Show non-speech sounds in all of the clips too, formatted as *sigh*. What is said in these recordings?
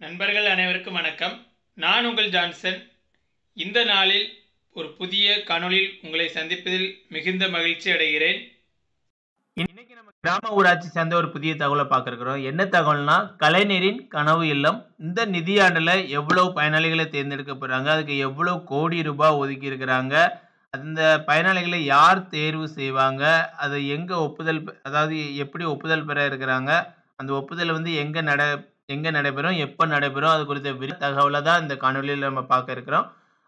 நண்பர்கள் அனைவருக்கும் வணக்கம். நான் உங்கள் ஜான்சன். இந்த நாளில் ஒரு புதிய காணொலியில் உங்களை சந்திப்பதில் மிகுந்த மகிழ்ச்சி அடைகிறேன். இன்னைக்கு நம்ம கிராம ஊராட்சி சேர்ந்த ஒரு புதிய தகவலை பார்க்குறோம் என்ன தகவல்னா கலைஞரின் கனவு இல்லம். இந்த நிதியாண்டில் எவ்வளவு பயனாளிகளை தேர்ந்தெடுக்க போகிறாங்க அதுக்கு எவ்வளோ கோடி ரூபாய் ஒதுக்கி இருக்கிறாங்க? அந்த பயனாளிகளை யார் தேர்வு செய்வாங்க? அதை எங்கே ஒப்புதல் பெ- அதாவது எப்படி ஒப்புதல் பெற இருக்கிறாங்க? அந்த ஒப்புதல் வந்து எங்கே நட எங்கே நடைபெறும் எப்போ நடைபெறும் அது குறித்த விரி தகவலை தான் இந்த காணொலியில் நம்ம பார்க்க இருக்கிறோம்.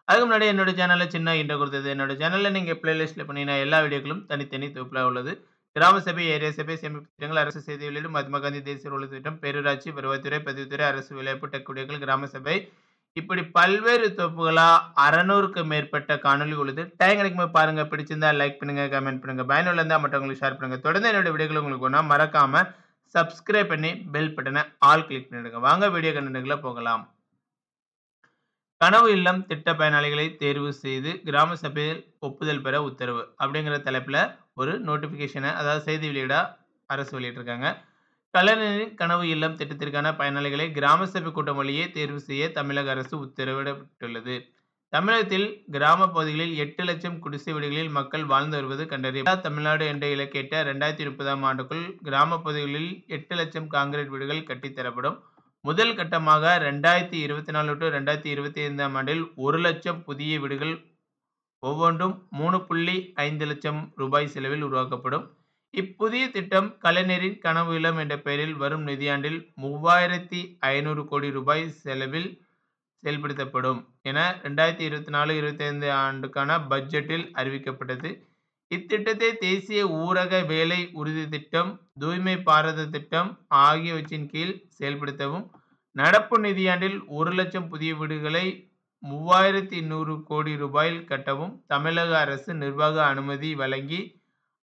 அதுக்கு முன்னாடி என்னோட சேனலில் சின்ன இன்ட்ரோ கொடுத்தது. என்னோட சேனலில் நீங்கள் பிளேலிஸ்ட்டில் பண்ணின எல்லா வீடியோக்களும் தனித்தனி தொகுப்பில் உள்ளது. கிராம சபை ஏரியா சபை சேமிப்பு திட்டங்கள் அரசு செய்தி வெளியீடு மகாத்மா காந்தி தேசிய உள்ள திட்டம் பேரூராட்சி வருவாய்த்துறை பதிவுத்துறை அரசு விளையாட்டு டெக் குடியர்கள் கிராம சபை. இப்படி பல்வேறு தொகுப்புகளா அறநூறுக்கு மேற்பட்ட காணொளி உள்ளது. டைம் கிடைக்கும் போது பிடிச்சிருந்தா லைக் பண்ணுங்கள் கமெண்ட் பண்ணுங்கள் பயனுள்ள இருந்தா மற்றவங்களுக்கு ஷேர் பண்ணுங்கள் தொடர்ந்து என்னோட வீடியோக்கள் உங்களுக்கு ஒன்றா மறக்காமல் சப்ஸ்கிரைப் பண்ணி பெல் பட்டனை ஆல் கிளிக் பண்ணிடுங்க. வாங்க வீடியோ கண்டனங்களை போகலாம். கனவு இல்லம் திட்ட பயனாளிகளை தேர்வு செய்து கிராம சபையில் ஒப்புதல் பெற உத்தரவு அப்படிங்கிற தலைப்பில் ஒரு நோட்டிஃபிகேஷனை அதாவது செய்தி வெளியிட அரசு வெளியிட்டிருக்காங்க. கலைஞரின் கனவு இல்லம் திட்டத்திற்கான பயனாளிகளை கிராம சபை கூட்டம் வழியே தேர்வு செய்ய தமிழக அரசு உத்தரவிடப்பட்டுள்ளது. தமிழகத்தில் கிராம பகுதிகளில் எட்டு லட்சம் குடிசை வீடுகளில் மக்கள் வாழ்ந்து வருவது கண்டறிய தமிழ்நாடு என்ற இலக்கேட்ட ரெண்டாயிரத்தி முப்பதாம் ஆண்டுக்குள் கிராம பகுதிகளில் எட்டு லட்சம் காங்கிரீட் வீடுகள் கட்டித்தரப்படும். முதல் கட்டமாக ரெண்டாயிரத்தி இருபத்தி நாலு டு ரெண்டாயிரத்தி இருபத்தி ஐந்தாம் ஆண்டில் ஒரு லட்சம் புதிய வீடுகள் ஒவ்வொன்றும் மூணு புள்ளி ஐந்து லட்சம் ரூபாய் செலவில் உருவாக்கப்படும். இப்புதிய திட்டம் கலைஞரின் கனவு இல்லம் என்ற பெயரில் வரும் நிதியாண்டில் மூவாயிரத்தி ஐநூறு கோடி ரூபாய் செலவில் செயல்படுத்தப்படும் என ரெண்டாயிரத்தி இருபத்தி நாலு இருபத்தி ஐந்து ஆண்டுக்கான பட்ஜெட்டில் அறிவிக்கப்பட்டது. இத்திட்டத்தை தேசிய ஊரக வேலை உறுதி திட்டம் தூய்மை பாரத திட்டம் ஆகியவற்றின் கீழ் செயல்படுத்தவும் நடப்பு நிதியாண்டில் ஒரு லட்சம் புதிய வீடுகளை மூவாயிரத்தி நூறு கோடி ரூபாயில் கட்டவும் தமிழக அரசு நிர்வாக அனுமதி வழங்கி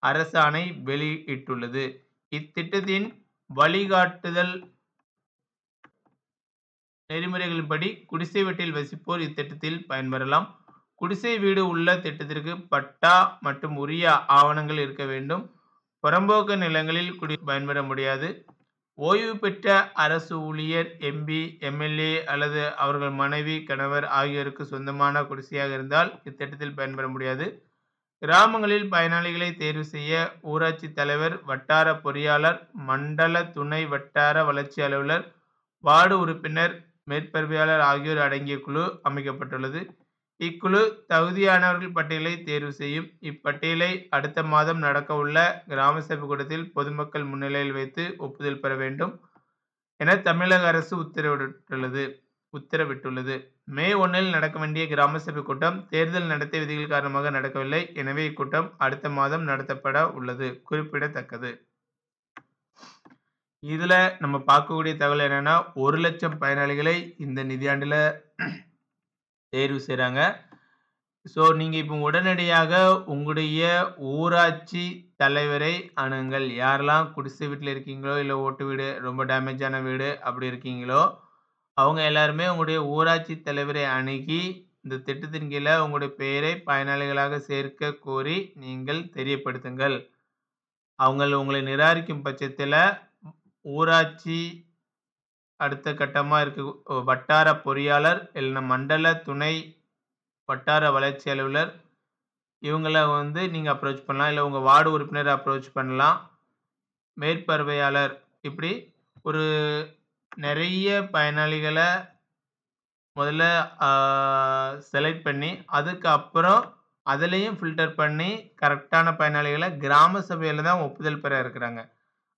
அரசாணை வெளியிட்டுள்ளது. இத்திட்டத்தின் வழிகாட்டுதல் நெறிமுறைகளின்படி குடிசை வீட்டில் வசிப்போர் இத்திட்டத்தில் பயன்பெறலாம். குடிசை வீடு உள்ள திட்டத்திற்கு பட்டா மற்றும் உரிய ஆவணங்கள் இருக்க வேண்டும். புறம்போக்கு நிலங்களில் குடி பயன்பெற முடியாது. ஓய்வு பெற்ற அரசு ஊழியர் எம்பி எம்எல்ஏ அல்லது அவர்கள் மனைவி கணவர் ஆகியோருக்கு சொந்தமான குடிசையாக இருந்தால் இத்திட்டத்தில் பயன்பெற முடியாது. கிராமங்களில் பயனாளிகளை தேர்வு செய்ய ஊராட்சி தலைவர் வட்டார பொறியாளர் மண்டல துணை வட்டார வளர்ச்சி அலுவலர் வார்டு உறுப்பினர் மேற்பார்வையாளர் ஆகியோர் அடங்கிய குழு அமைக்கப்பட்டுள்ளது. இக்குழு தகுதியானவர்கள் பட்டியலை தேர்வு செய்யும். இப்பட்டியலை அடுத்த மாதம் நடக்கவுள்ள கிராம சபை கூட்டத்தில் பொதுமக்கள் முன்னிலையில் வைத்து ஒப்புதல் பெற வேண்டும் என தமிழக அரசு உத்தரவிட்டுள்ளது உத்தரவிட்டுள்ளது. மே ஒன்றில் நடக்க வேண்டிய கிராம சபை கூட்டம் தேர்தல் நடத்தை விதிகள் காரணமாக நடக்கவில்லை. எனவே இக்கூட்டம் அடுத்த மாதம் நடத்தப்பட உள்ளது குறிப்பிடத்தக்கது. இதுல நம்ம பார்க்கக்கூடிய தகவல் என்னன்னா ஒரு லட்சம் பயனாளிகளை இந்த நிதியாண்டுல *clears throat* தேர்வு செய்கிறாங்க ஸோ நீங்கள் இப்போ உடனடியாக உங்களுடைய ஊராட்சி தலைவரை அணுங்கள் யாரெல்லாம் குடிசை வீட்டில் இருக்கீங்களோ இல்லை ஓட்டு வீடு ரொம்ப டேமேஜான வீடு அப்படி இருக்கீங்களோ அவங்க எல்லாருமே உங்களுடைய ஊராட்சி தலைவரை அணுகி இந்த திட்டத்தின் கீழே உங்களுடைய பெயரை பயனாளிகளாக சேர்க்க கோரி நீங்கள் தெரியப்படுத்துங்கள். அவங்க உங்களை நிராகரிக்கும் பட்சத்தில் ஊராட்சி அடுத்த கட்டமாக இருக்க. வட்டார பொறியாளர் இல்லைன்னா மண்டல துணை வட்டார வளர்ச்சி அலுவலர். இவங்களை வந்து நீங்கள் அப்ரோச் பண்ணலாம். இல்லை உங்கள் வார்டு உறுப்பினர் அப்ரோச் பண்ணலாம். மேற்பார்வையாளர். இப்படி ஒரு நிறைய பயனாளிகளை முதல்ல செலக்ட் பண்ணி அதுக்கப்புறம் அதுலேயும் ஃபில்டர் பண்ணி கரெக்டான பயனாளிகளை கிராம சபையில் தான் ஒப்புதல் பெற இருக்கிறாங்க.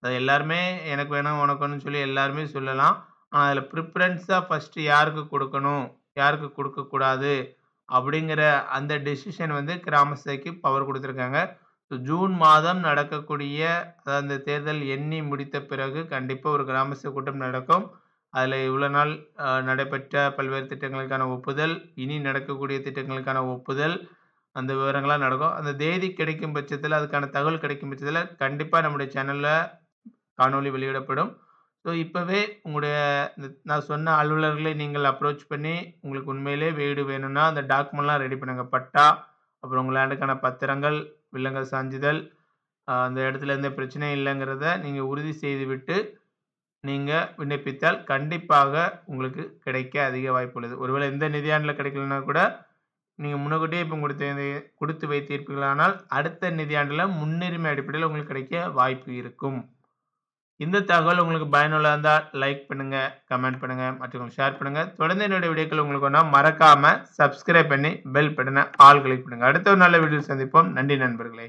அது எல்லாருமே எனக்கு வேணும் உனக்குன்னு சொல்லி எல்லாருமே சொல்லலாம். ஆனால் அதில் ப்ரிஃபரன்ஸாக ஃபஸ்ட்டு யாருக்கு கொடுக்கணும்? யாருக்கு கொடுக்கக்கூடாது அப்படிங்கிற அந்த டெசிஷன் வந்து கிராம சபைக்கு பவர் கொடுத்துருக்காங்க. ஸோ ஜூன் மாதம் நடக்கக்கூடிய அதாவது அந்த தேர்தல் எண்ணி முடித்த பிறகு கண்டிப்பாக ஒரு கிராம சபை கூட்டம் நடக்கும். அதில் இவ்வளோ நாள் நடைபெற்ற பல்வேறு திட்டங்களுக்கான ஒப்புதல் இனி நடக்கக்கூடிய திட்டங்களுக்கான ஒப்புதல் அந்த விவரங்கள்லாம் நடக்கும். அந்த தேதி கிடைக்கும் பட்சத்தில் அதுக்கான தகவல் கிடைக்கும் பட்சத்தில் கண்டிப்பாக நம்முடைய சேனலில் காணொளி வெளியிடப்படும். ஸோ இப்போவே உங்களுடைய இந்த நான் சொன்ன அலுவலர்களை நீங்கள் அப்ரோச் பண்ணி உங்களுக்கு உண்மையிலே வீடு வேணும்னா அந்த டாக்குமெண்ட்லாம் ரெடி பண்ணுங்கள் பட்டா அப்புறம் உங்கள் லேண்டுக்கான பத்திரங்கள் வில்லங்கள் சான்றிதழ் அந்த இடத்துல எந்த பிரச்சனையும் இல்லைங்கிறத நீங்கள் உறுதி செய்துவிட்டு நீங்கள் விண்ணப்பித்தால் கண்டிப்பாக உங்களுக்கு கிடைக்க அதிக வாய்ப்பு உள்ளது. ஒருவேளை எந்த நிதியாண்டில் கிடைக்கலனா கூட நீங்கள் முன்னக்கூட்டியே இப்போ கொடுத்து கொடுத்து வைத்திருப்பீர்களானால் அடுத்த நிதியாண்டில் முன்னுரிமை அடிப்படையில் உங்களுக்கு கிடைக்க வாய்ப்பு இருக்கும். இந்த தகவல் உங்களுக்கு பயனுள்ளதாக இருந்தால் லைக் பண்ணுங்கள் கமெண்ட் பண்ணுங்கள் மற்றவங்களுக்கு ஷேர் பண்ணுங்கள் தொடர்ந்து என்னுடைய வீடியோக்கள் உங்களுக்கு ஒன்றா மறக்காமல் சப்ஸ்கிரைப் பண்ணி பெல் பட்டனை ஆல் கிளிக் பண்ணுங்கள் அடுத்த ஒரு நல்ல வீடியோ சந்திப்போம். நன்றி நண்பர்களே.